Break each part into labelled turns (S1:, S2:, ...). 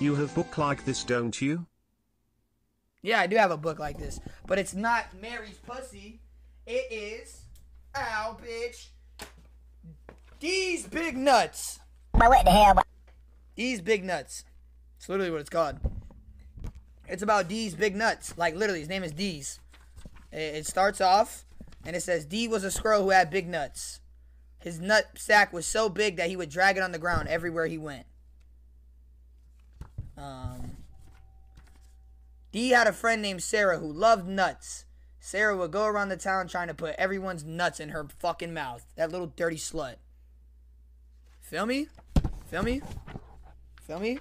S1: You have book like this, don't you?
S2: Yeah, I do have a book like this, but it's not Mary's pussy. It is, ow, bitch. Dee's big nuts.
S3: what the hell?
S2: Dee's big nuts. It's literally what it's called. It's about Dee's big nuts. Like literally, his name is Dee's. It it starts off and it says Dee was a squirrel who had big nuts. His nut sack was so big that he would drag it on the ground everywhere he went. Um, Dee had a friend named Sarah who loved nuts. Sarah would go around the town trying to put everyone's nuts in her fucking mouth. That little dirty slut. Feel me? Feel me? Feel me?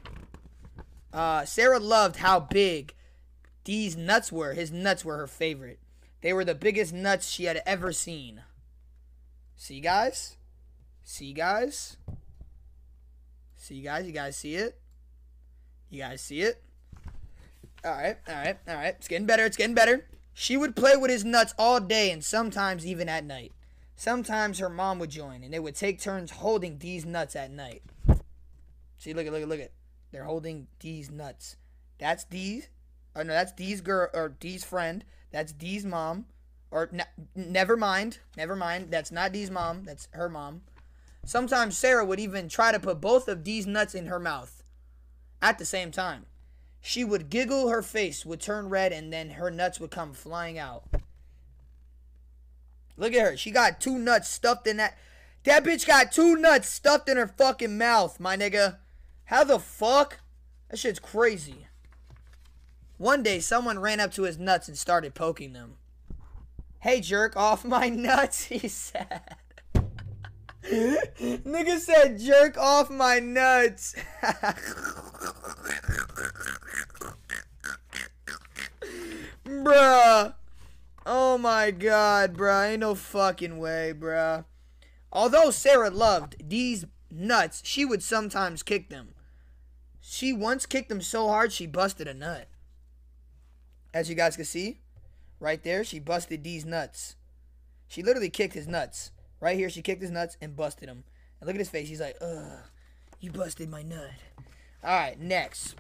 S2: Uh, Sarah loved how big these nuts were. His nuts were her favorite. They were the biggest nuts she had ever seen. See, guys? See, guys? See, guys? You guys see it? You guys see it? Alright, alright, alright. It's getting better, it's getting better. She would play with his nuts all day and sometimes even at night. Sometimes her mom would join and they would take turns holding these nuts at night. See, look at, look at, look at. They're holding these nuts. That's Dee's. Oh no, that's Dee's girl or Dee's friend. That's Dee's mom. Or never mind, never mind. That's not Dee's mom. That's her mom. Sometimes Sarah would even try to put both of these nuts in her mouth at the same time. She would giggle, her face would turn red, and then her nuts would come flying out. Look at her. She got two nuts stuffed in that. That bitch got two nuts stuffed in her fucking mouth, my nigga. How the fuck? That shit's crazy. One day, someone ran up to his nuts and started poking them. Hey, jerk off my nuts, he said. Nigga said, jerk off my nuts. bruh. Oh my god, bruh. Ain't no fucking way, bruh. Although Sarah loved these nuts, she would sometimes kick them. She once kicked them so hard she busted a nut. As you guys can see, right there, she busted these nuts. She literally kicked his nuts. Right here, she kicked his nuts and busted him. And look at his face. He's like, ugh, you busted my nut. All right, next.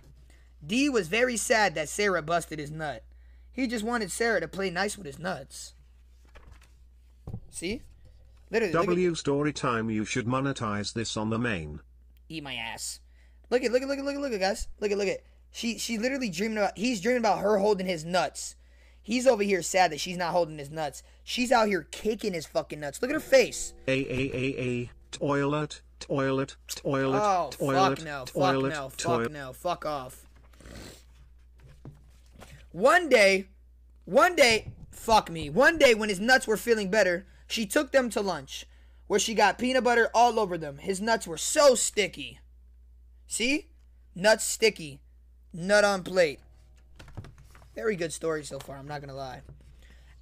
S2: Dee was very sad that Sarah busted his nut. He just wanted Sarah to play nice with his nuts. See? Literally,
S1: W story time. You should monetize this on the main.
S2: eat my ass. Look at, look at, look at, look at, look at, guys. Look at, look at. She, she's literally dreaming about. He's dreaming about her holding his nuts. He's over here sad that she's not holding his nuts. She's out here kicking his fucking nuts. Look at her face.
S1: A A A A toilet toilet toilet
S2: Oh
S1: toilet
S2: fuck no, fuck
S1: toilet
S2: no, fuck no, fuck off. One day, one day, fuck me. One day when his nuts were feeling better, she took them to lunch, where she got peanut butter all over them. His nuts were so sticky. See, nuts sticky, nut on plate. Very good story so far. I'm not gonna lie.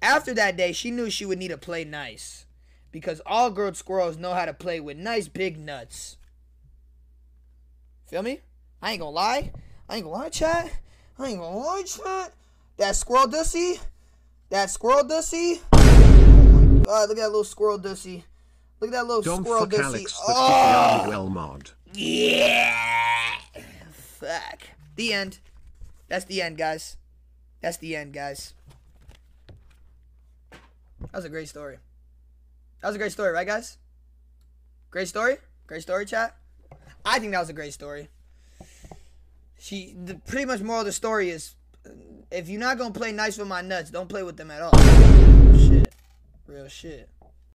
S2: After that day, she knew she would need to play nice. Because all girl squirrels know how to play with nice big nuts. Feel me? I ain't gonna lie. I ain't gonna lie, chat. I ain't gonna lie, chat. That squirrel dussy. That squirrel dussy. Oh god, look at that little squirrel dussy. Look at that little
S1: Don't
S2: squirrel dussy.
S1: Alex
S2: Oh,
S1: well mod.
S2: yeah. Fuck. The end. That's the end, guys. That's the end, guys. That was a great story. That was a great story, right, guys? Great story? Great story, chat? I think that was a great story. She, the pretty much moral of the story is if you're not gonna play nice with my nuts, don't play with them at all. Shit. Real shit.